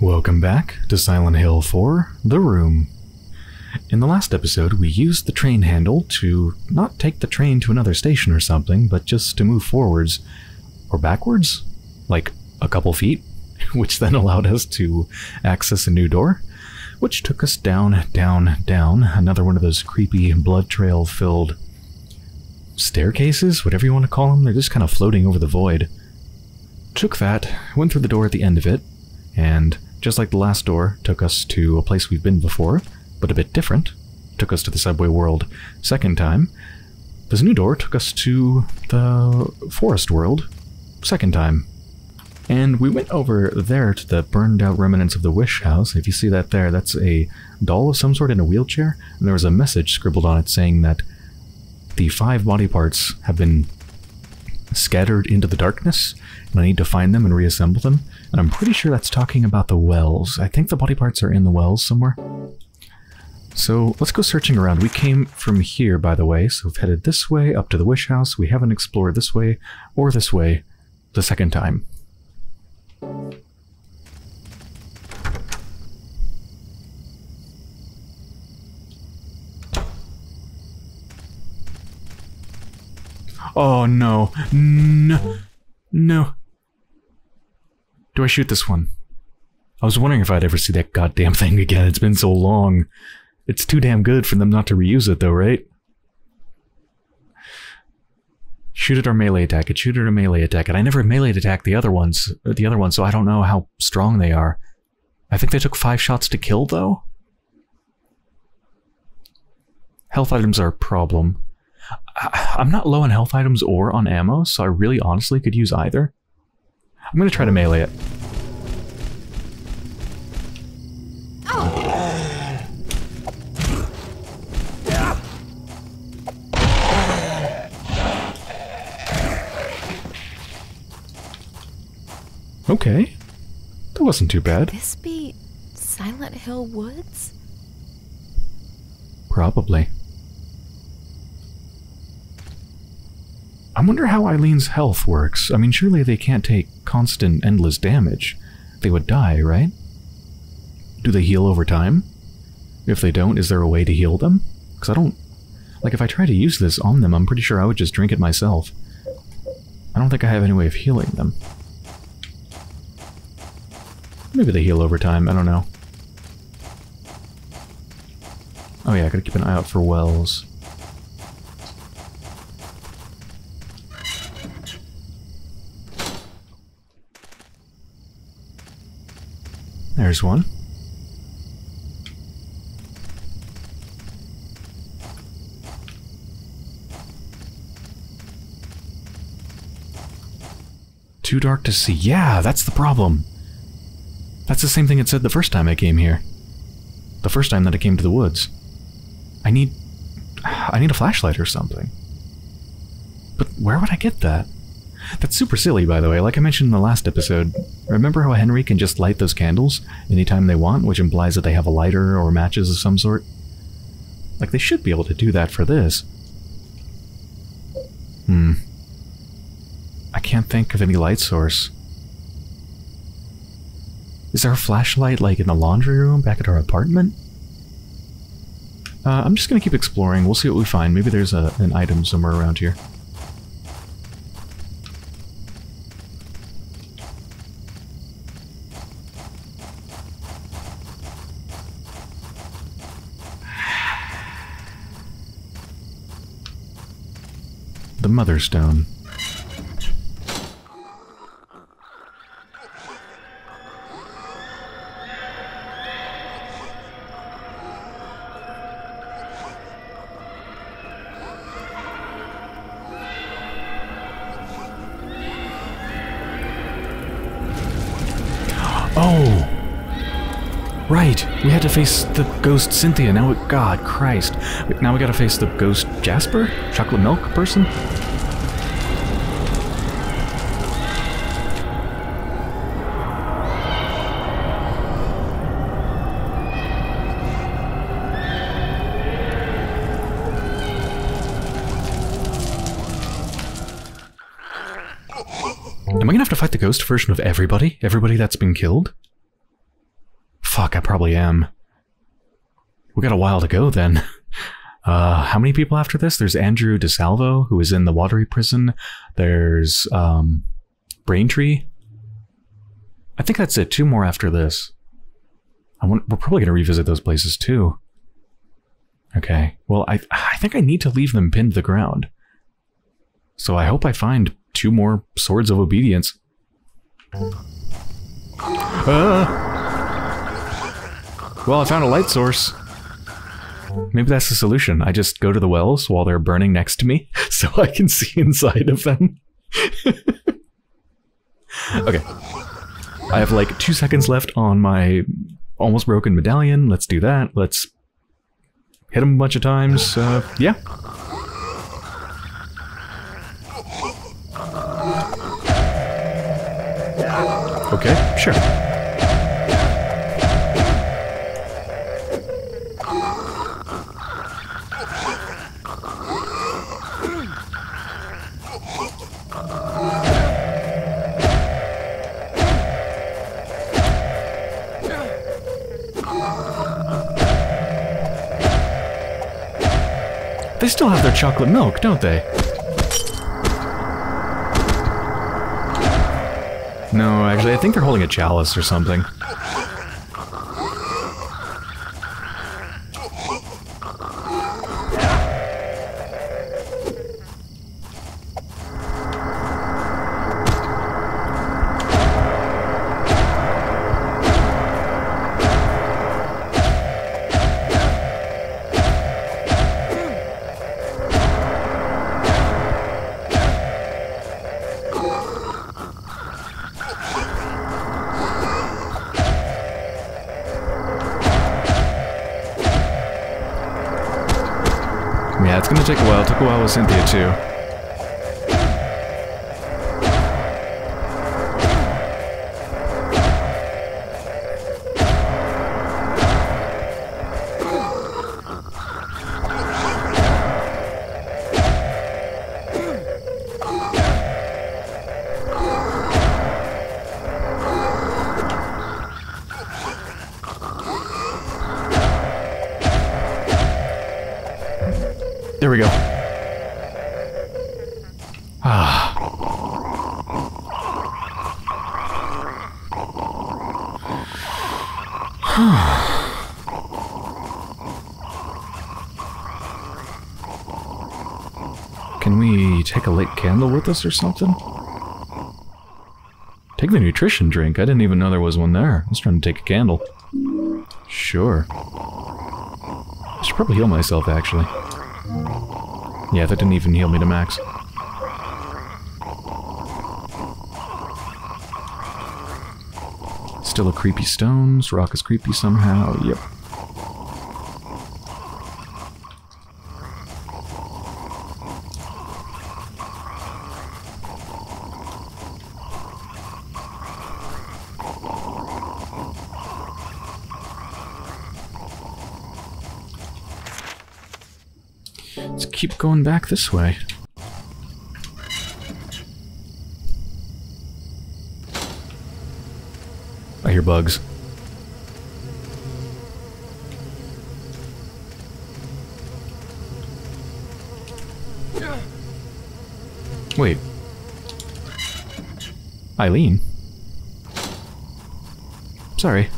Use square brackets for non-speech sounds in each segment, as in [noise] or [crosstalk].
Welcome back to Silent Hill 4 The Room. In the last episode, we used the train handle to not take the train to another station or something, but just to move forwards or backwards, like a couple feet, [laughs] which then allowed us to access a new door, which took us down, down, down, another one of those creepy blood trail filled staircases, whatever you want to call them. They're just kind of floating over the void. Took that, went through the door at the end of it, and just like the last door, took us to a place we've been before, but a bit different. Took us to the subway world second time. This new door took us to the forest world second time. And we went over there to the burned out remnants of the Wish House. If you see that there, that's a doll of some sort in a wheelchair. And there was a message scribbled on it saying that the five body parts have been scattered into the darkness, and I need to find them and reassemble them. And I'm pretty sure that's talking about the wells. I think the body parts are in the wells somewhere. So let's go searching around. We came from here, by the way, so we've headed this way up to the Wish House. We haven't explored this way or this way the second time. Oh no. No. No. Do I shoot this one? I was wondering if I'd ever see that goddamn thing again. It's been so long. It's too damn good for them not to reuse it though, right? Shoot it or melee attack it, shoot it or melee attack it. I never melee attack the other ones, uh, the other ones, so I don't know how strong they are. I think they took five shots to kill though. Health items are a problem. I'm not low on health items or on ammo, so I really honestly could use either. I'm gonna try to melee it. Okay. That wasn't too bad. This be Silent Hill Woods? Probably. I wonder how Eileen's health works. I mean, surely they can't take constant, endless damage. They would die, right? Do they heal over time? If they don't, is there a way to heal them? Because I don't... Like, if I try to use this on them, I'm pretty sure I would just drink it myself. I don't think I have any way of healing them. Maybe they heal over time, I don't know. Oh yeah, I gotta keep an eye out for wells. There's one. Too dark to see. Yeah, that's the problem. That's the same thing it said the first time I came here. The first time that I came to the woods. I need... [sighs] I need a flashlight or something. But where would I get that? That's super silly, by the way. Like I mentioned in the last episode, remember how Henry can just light those candles anytime they want, which implies that they have a lighter or matches of some sort? Like, they should be able to do that for this. Hmm. I can't think of any light source. Is there a flashlight, like, in the laundry room back at our apartment? Uh, I'm just gonna keep exploring. We'll see what we find. Maybe there's a, an item somewhere around here. The Mother Stone. Oh! Right, we had to face the ghost Cynthia, now it- God Christ. Now we gotta face the ghost Jasper? Chocolate milk person? Am I gonna have to fight the ghost version of everybody? Everybody that's been killed? fuck, I probably am. We got a while to go then. [laughs] Uh, how many people after this? There's Andrew DeSalvo, who is in the watery prison. There's um, Braintree. I think that's it. Two more after this. I want, we're probably going to revisit those places too. Okay. Well, I I think I need to leave them pinned to the ground. So I hope I find two more swords of obedience. Uh, well, I found a light source. Maybe that's the solution. I just go to the wells while they're burning next to me [laughs] so I can see inside of them. [laughs] okay. I have like two seconds left on my almost broken medallion. Let's do that. Let's hit him a bunch of times. Uh, yeah. Okay, sure. They still have their chocolate milk, don't they? No, actually, I think they're holding a chalice or something. A lit candle with us or something? Take the nutrition drink. I didn't even know there was one there. I was trying to take a candle. Sure. I should probably heal myself, actually. Yeah, that didn't even heal me to max. Still a creepy stones. Rock is creepy somehow. Yep. Keep going back this way. I hear bugs. Wait. Eileen? Sorry.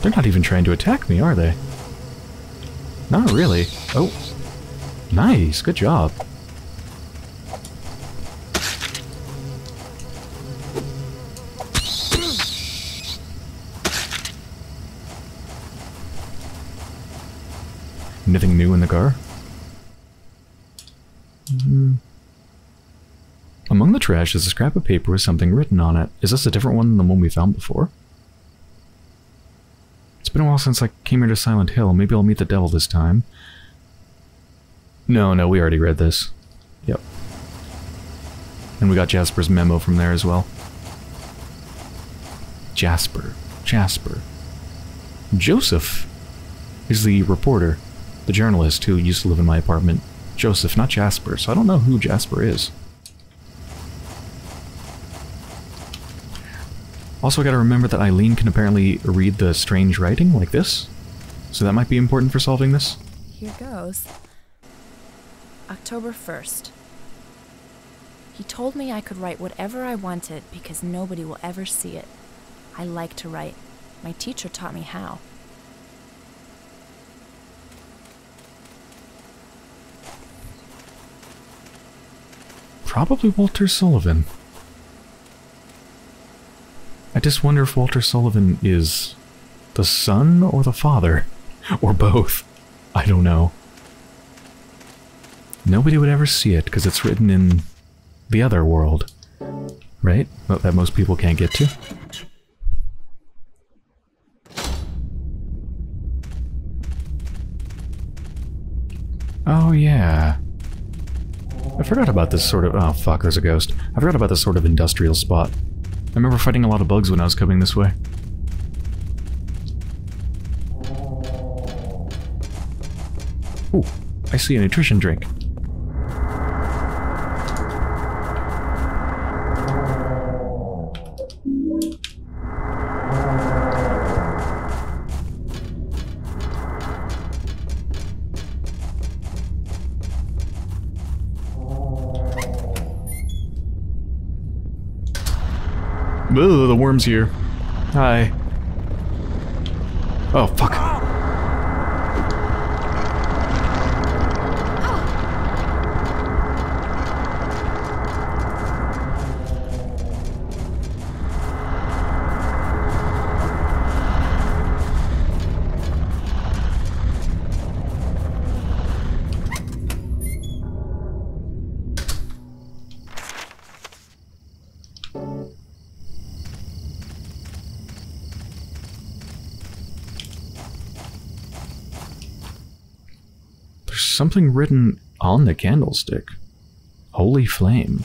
They're not even trying to attack me, are they? Not really. Oh. Nice, good job. Anything new in the car? Mm. Among the trash is a scrap of paper with something written on it. Is this a different one than the one we found before? It's been a while since I came here to Silent Hill. Maybe I'll meet the devil this time. No, no, we already read this. Yep. And we got Jasper's memo from there as well. Jasper. Jasper. Joseph is the reporter, the journalist who used to live in my apartment. Joseph, not Jasper, so I don't know who Jasper is. Also, I gotta remember that Eileen can apparently read the strange writing like this. So that might be important for solving this. Here goes. October 1st. He told me I could write whatever I wanted because nobody will ever see it. I like to write. My teacher taught me how. Probably Walter Sullivan. I just wonder if Walter Sullivan is the son or the father. Or both. I don't know. Nobody would ever see it because it's written in the other world. Right? That most people can't get to. Oh yeah. I forgot about this sort of... Oh fuck, there's a ghost. I forgot about this sort of industrial spot. I remember fighting a lot of bugs when I was coming this way. Ooh, I see a nutrition drink. The worm's here. Hi. Oh, fuck. Something written on the candlestick. Holy flame.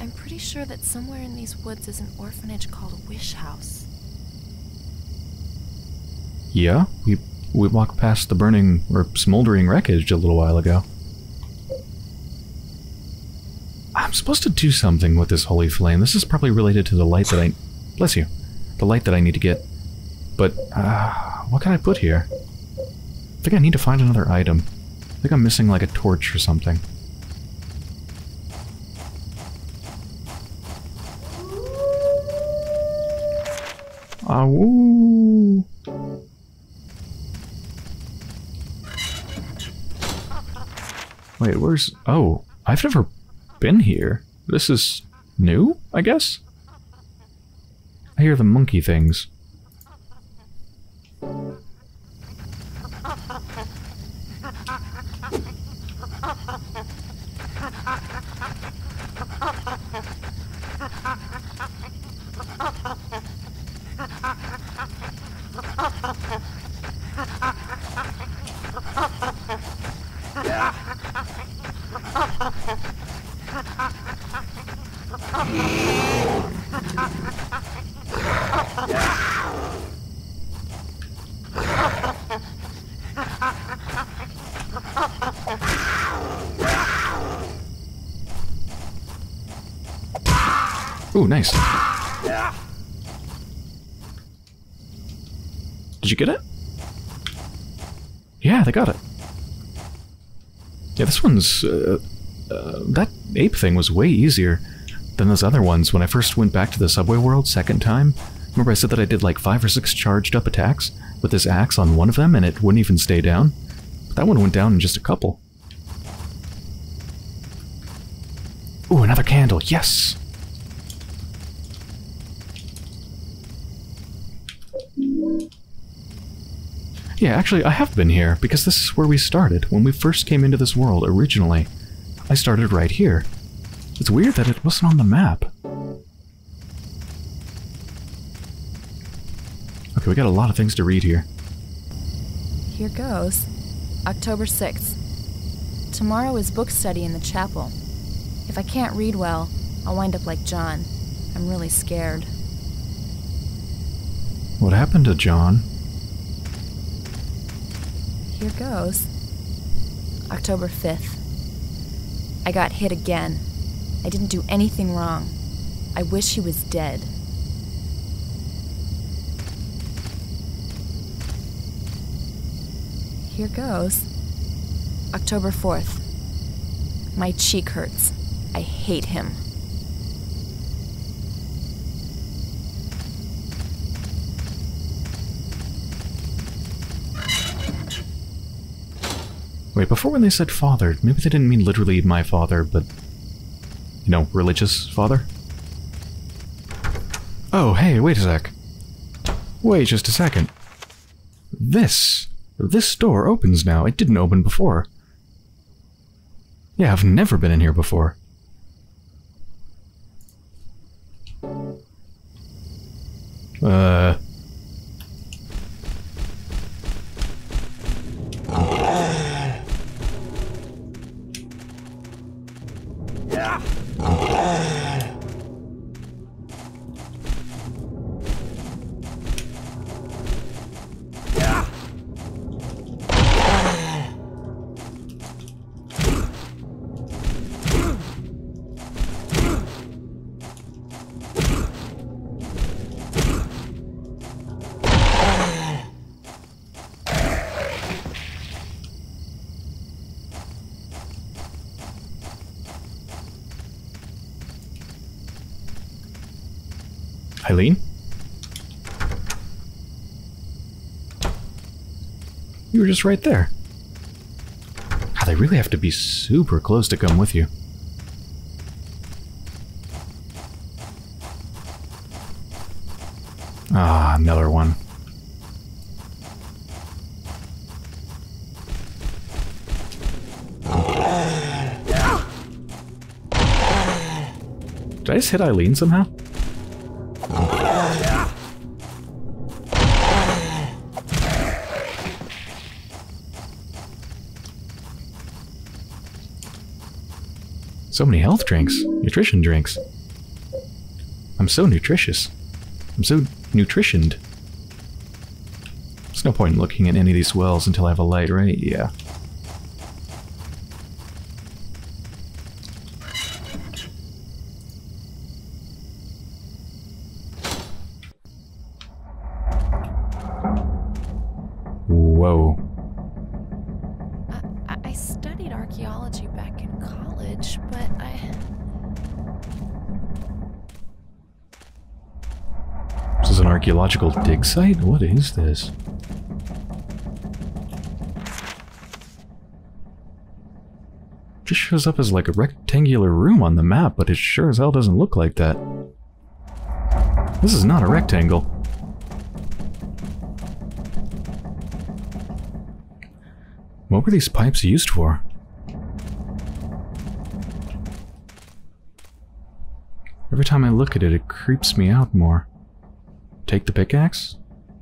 I'm pretty sure that somewhere in these woods is an orphanage called a Wish House. Yeah, we we walked past the burning or smoldering wreckage a little while ago. I'm supposed to do something with this holy flame. This is probably related to the light that I bless you. The light that I need to get. But uh, what can I put here? I think I need to find another item. I think I'm missing like a torch or something. Ah. Wait, where's... Oh, I've never been here. This is new, I guess? I hear the monkey things. Ooh, nice. Did you get it? Yeah, they got it. Yeah, this one's... Uh, uh, that ape thing was way easier than those other ones when I first went back to the subway world second time. Remember I said that I did like five or six charged up attacks with this axe on one of them and it wouldn't even stay down? But that one went down in just a couple. Ooh, another candle, yes! Yeah, actually, I have been here, because this is where we started, when we first came into this world, originally. I started right here. It's weird that it wasn't on the map. Okay, we got a lot of things to read here. Here goes. October 6th. Tomorrow is book study in the chapel. If I can't read well, I'll wind up like John. I'm really scared. What happened to John? Here goes. October 5th. I got hit again. I didn't do anything wrong. I wish he was dead. Here goes. October 4th. My cheek hurts. I hate him. Wait, before when they said father, maybe they didn't mean literally my father, but... You know, religious father? Oh, hey, wait a sec. Wait just a second. This... This door opens now. It didn't open before. Yeah, I've never been in here before. Uh... Eileen? You were just right there. God, they really have to be super close to come with you. Ah, another one. Did I just hit Eileen somehow? So many health drinks, nutrition drinks. I'm so nutritious. I'm so nutritioned. There's no point in looking at any of these wells until I have a light, right? Yeah. Archaeological dig site? What is this? Just shows up as like a rectangular room on the map, but it sure as hell doesn't look like that. This is not a rectangle. What were these pipes used for? Every time I look at it, it creeps me out more. Take the pickaxe?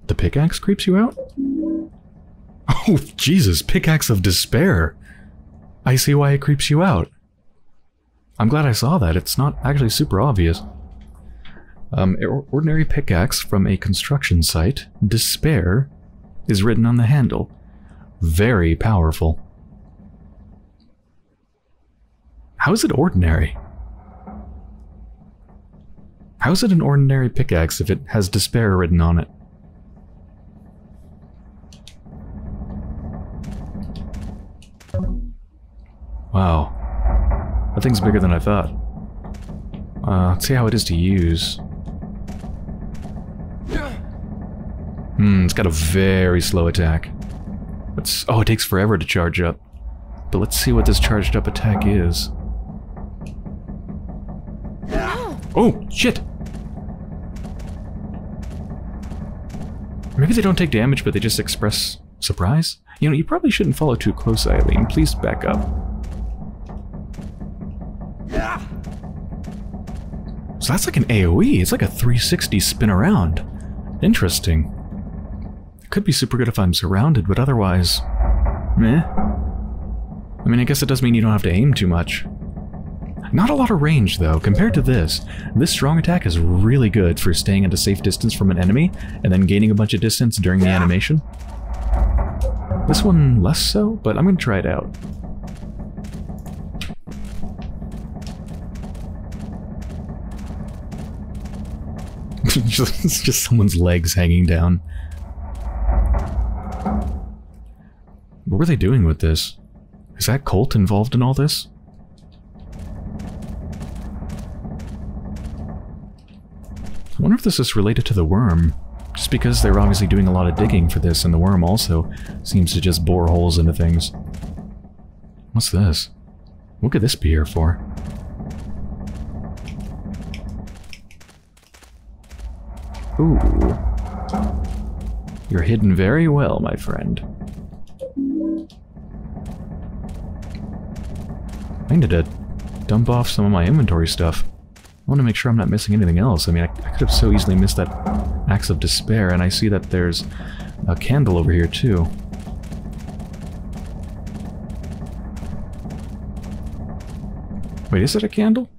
The pickaxe creeps you out? Oh, Jesus, pickaxe of despair. I see why it creeps you out. I'm glad I saw that. It's not actually super obvious. Um, ordinary pickaxe from a construction site. Despair is written on the handle. Very powerful. How is it ordinary? How is it an ordinary pickaxe if it has despair written on it? Wow. That thing's bigger than I thought. Uh, let's see how it is to use. Hmm, it's got a very slow attack. It's, oh, it takes forever to charge up. But let's see what this charged up attack is. Oh, shit! Maybe they don't take damage, but they just express surprise? You know, you probably shouldn't follow too close, Eileen. Please back up. Yeah! So that's like an AoE. It's like a 360 spin around. Interesting. Could be super good if I'm surrounded, but otherwise... Meh. I mean, I guess it does mean you don't have to aim too much. Not a lot of range, though, compared to this. This strong attack is really good for staying at a safe distance from an enemy, and then gaining a bunch of distance during the animation. This one less so, but I'm going to try it out. [laughs] it's just someone's legs hanging down. What were they doing with this? Is that Colt involved in all this? Wonder if this is related to the worm. Just because they're obviously doing a lot of digging for this, and the worm also seems to just bore holes into things. What's this? What could this be here for? Ooh. You're hidden very well, my friend. I need to dump off some of my inventory stuff. I want to make sure I'm not missing anything else. I mean, I, I could have so easily missed that Axe of Despair, and I see that there's a candle over here, too. Wait, is it a candle?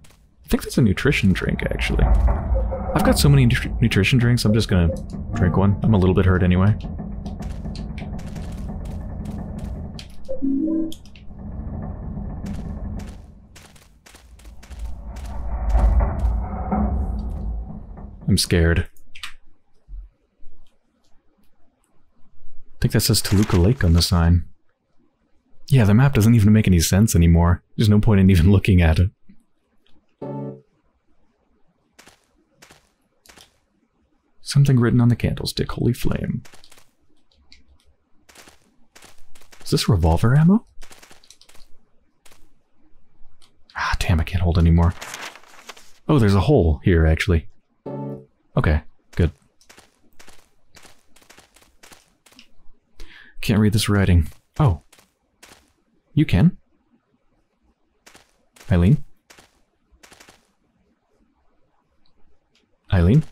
I think that's a nutrition drink, actually. I've got so many nutrition drinks, I'm just gonna drink one. I'm a little bit hurt anyway. I'm scared. I think that says Toluca Lake on the sign. Yeah, the map doesn't even make any sense anymore. There's no point in even [laughs] looking at it. Something written on the candlestick, holy flame. Is this revolver ammo? Ah, damn, I can't hold anymore. Oh, there's a hole here, actually. Okay, good. Can't read this writing. Oh. You can. Eileen? Eileen?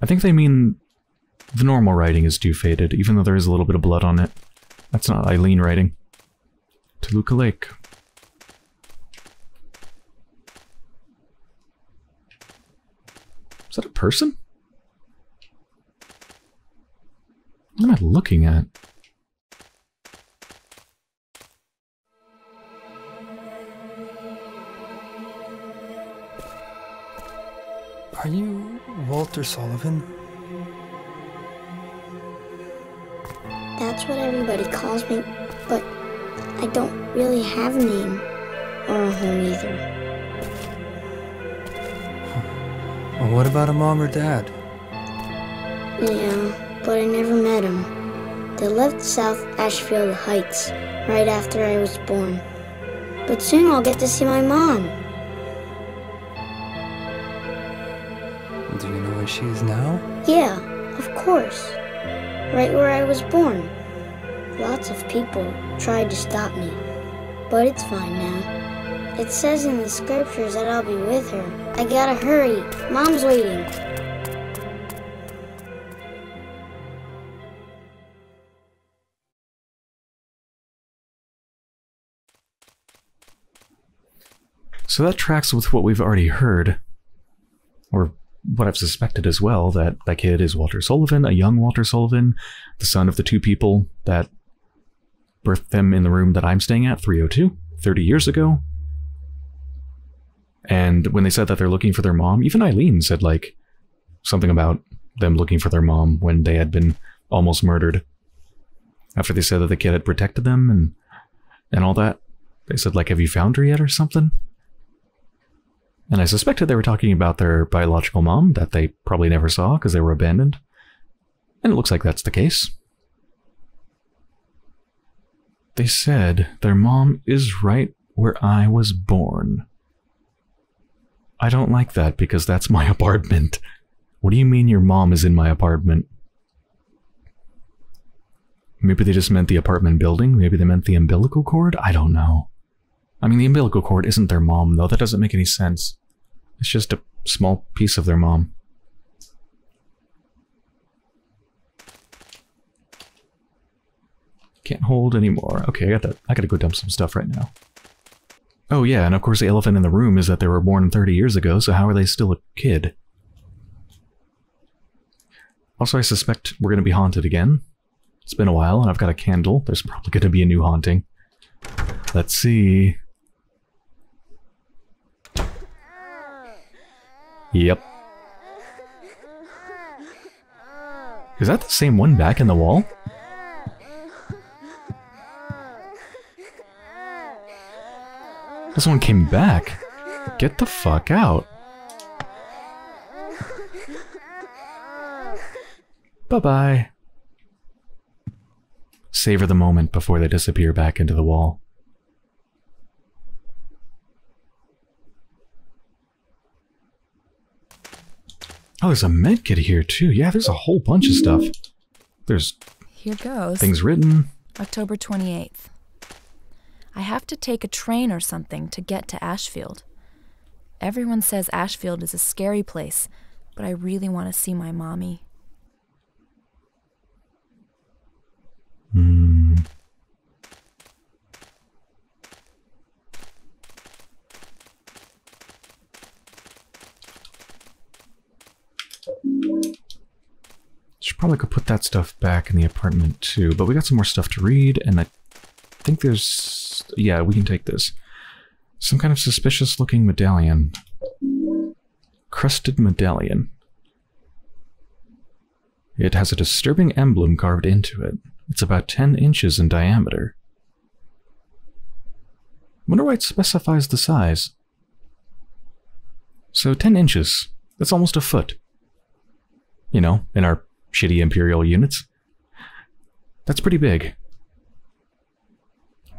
I think they mean the normal writing is too faded, even though there is a little bit of blood on it. That's not Eileen writing. Toluca Lake. Is that a person? What am I looking at? Are you Walter Sullivan? That's what everybody calls me, but I don't really have a name or a home either. What about a mom or dad? Yeah, but I never met them. They left South Ashfield Heights right after I was born. But soon I'll get to see my mom. Do you know where she is now? Yeah, of course. Right where I was born. Lots of people tried to stop me, but it's fine now. It says in the scriptures that I'll be with her. I gotta hurry. Mom's waiting. So that tracks with what we've already heard. Or what I've suspected as well, that that kid is Walter Sullivan, a young Walter Sullivan, the son of the two people that birthed them in the room that I'm staying at, 302, 30 years ago. And when they said that they're looking for their mom, even Eileen said like something about them looking for their mom when they had been almost murdered. After they said that the kid had protected them and and all that. They said like, have you found her yet or something? And I suspected they were talking about their biological mom that they probably never saw because they were abandoned. And it looks like that's the case. They said their mom is right where I was born. I don't like that because that's my [laughs] apartment. What do you mean your mom is in my apartment? Maybe they just meant the apartment building? Maybe they meant the umbilical cord? I don't know. I mean, the umbilical cord isn't their mom, though. That doesn't make any sense. It's just a small piece of their mom. Can't hold anymore. Okay, I got that. I gotta go dump some stuff right now. Oh yeah, and of course the elephant in the room is that they were born 30 years ago, so how are they still a kid? Also, I suspect we're gonna be haunted again. It's been a while, and I've got a candle. There's probably gonna be a new haunting. Let's see. Yep. Is that the same one back in the wall? This one came back. Get the fuck out. Bye-bye. Savor the moment before they disappear back into the wall. Oh, there's a medkit here too. Yeah, there's a whole bunch of stuff. There's Here goes. things written. October 28th. I have to take a train or something to get to Ashfield. Everyone says Ashfield is a scary place, but I really want to see my mommy. Hmm. Should probably go put that stuff back in the apartment too, but we got some more stuff to read, and I think there's... Yeah, we can take this. Some kind of suspicious looking medallion. Crusted medallion. It has a disturbing emblem carved into it. It's about 10 inches in diameter. Wonder why it specifies the size. So 10 inches. That's almost a foot. You know, in our shitty Imperial units. That's pretty big.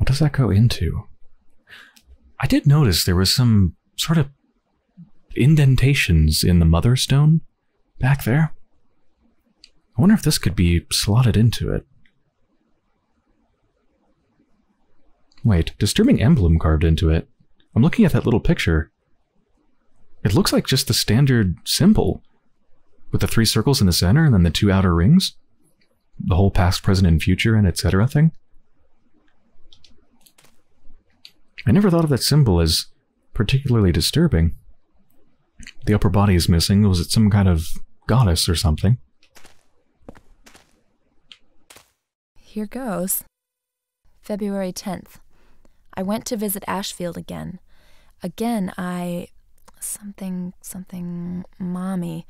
What does that go into? I did notice there was some sort of indentations in the mother stone back there. I wonder if this could be slotted into it. Wait, disturbing emblem carved into it. I'm looking at that little picture. It looks like just the standard symbol, with the three circles in the center and then the two outer rings. The whole past, present, and future, and etc. thing. I never thought of that symbol as particularly disturbing. The upper body is missing. Was it some kind of goddess or something? Here goes. February 10th. I went to visit Ashfield again. Again, I. something, something. mommy.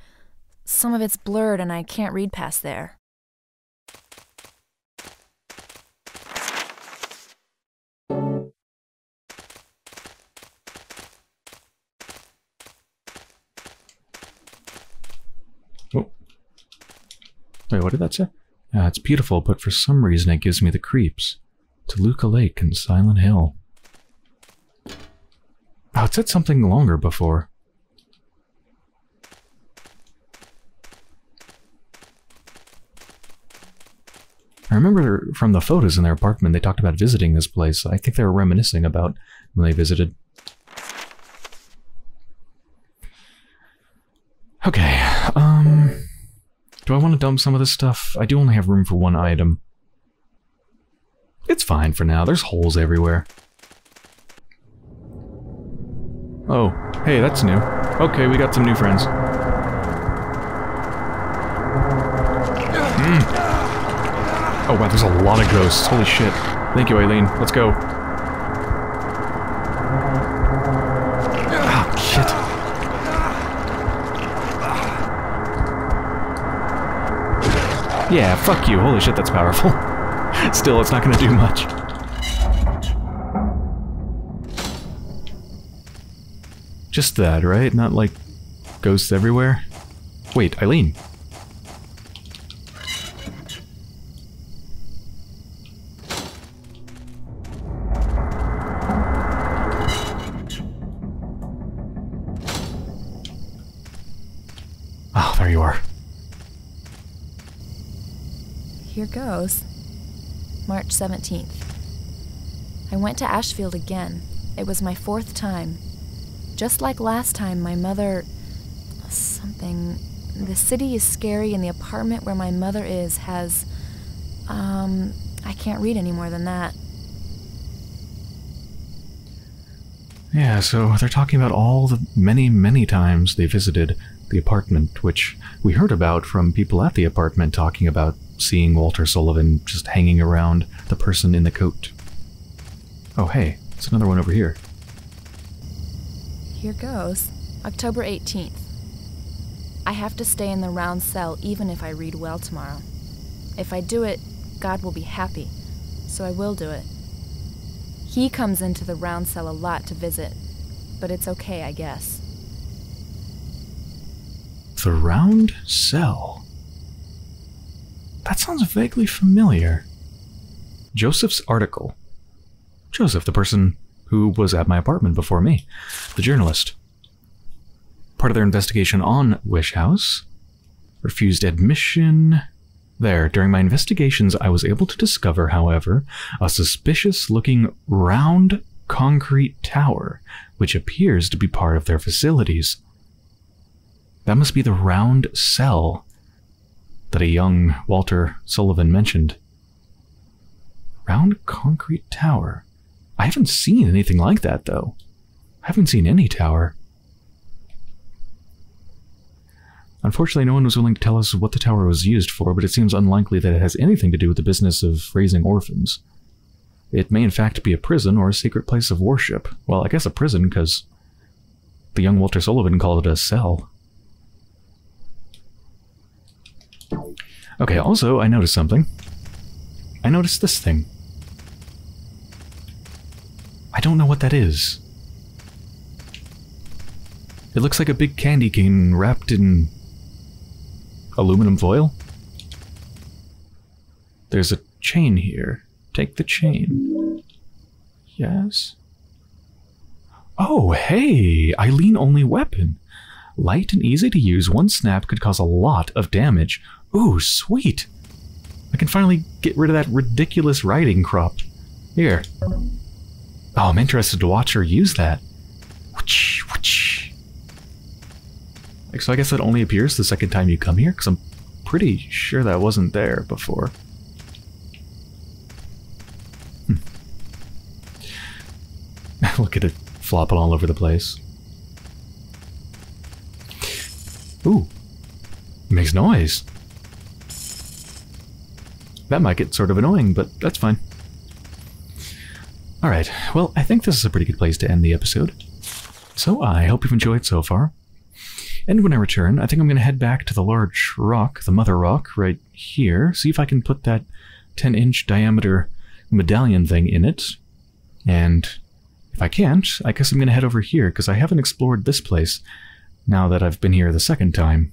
Some of it's blurred and I can't read past there. Wait, what did that say? Yeah, it's beautiful, but for some reason it gives me the creeps. Toluca Lake and Silent Hill. Oh, it said something longer before. I remember from the photos in their apartment, they talked about visiting this place. I think they were reminiscing about when they visited. Okay, um... Do I want to dump some of this stuff? I do only have room for one item. It's fine for now. There's holes everywhere. Oh, hey, that's new. Okay, we got some new friends. Mm. Oh wow, there's a lot of ghosts. Holy shit. Thank you, Eileen. Let's go. Yeah, fuck you. Holy shit, that's powerful. [laughs] Still, it's not gonna do much. Just that, right? Not like ghosts everywhere? Wait, Eileen. 17th. I went to Ashfield again. It was my fourth time. Just like last time, my mother. something. The city is scary, and the apartment where my mother is has. um. I can't read any more than that. Yeah, so they're talking about all the many, many times they visited the apartment, which we heard about from people at the apartment talking about seeing Walter Sullivan just hanging around the person in the coat. Oh, hey, it's another one over here. Here goes. October 18th. I have to stay in the round cell even if I read well tomorrow. If I do it, God will be happy, so I will do it. He comes into the round cell a lot to visit, but it's okay, I guess. The round cell. That sounds vaguely familiar. Joseph's article. Joseph, the person who was at my apartment before me, the journalist. Part of their investigation on Wish House. Refused admission. There, during my investigations, I was able to discover, however, a suspicious looking round concrete tower, which appears to be part of their facilities. That must be the round cell that a young Walter Sullivan mentioned. Round concrete tower. I haven't seen anything like that, though. I haven't seen any tower. Unfortunately, no one was willing to tell us what the tower was used for, but it seems unlikely that it has anything to do with the business of raising orphans. It may in fact be a prison or a secret place of worship. Well, I guess a prison, because the young Walter Sullivan called it a cell. Okay, also, I noticed something. I noticed this thing. I don't know what that is. It looks like a big candy cane wrapped in aluminum foil. There's a chain here. Take the chain. Yes. Oh, hey! Eileen only weapon. Light and easy to use, one snap could cause a lot of damage. Ooh, sweet! I can finally get rid of that ridiculous riding crop. Here. Oh, I'm interested to watch her use that. So I guess that only appears the second time you come here? Because I'm pretty sure that wasn't there before. Hmm. [laughs] Look at it flopping all over the place. Ooh. It makes noise. That might get sort of annoying, but that's fine. Alright, well, I think this is a pretty good place to end the episode. So I hope you've enjoyed so far. And when I return, I think I'm going to head back to the large rock, the mother rock, right here, see if I can put that 10 inch diameter medallion thing in it. And if I can't, I guess I'm going to head over here, because I haven't explored this place now that I've been here the second time.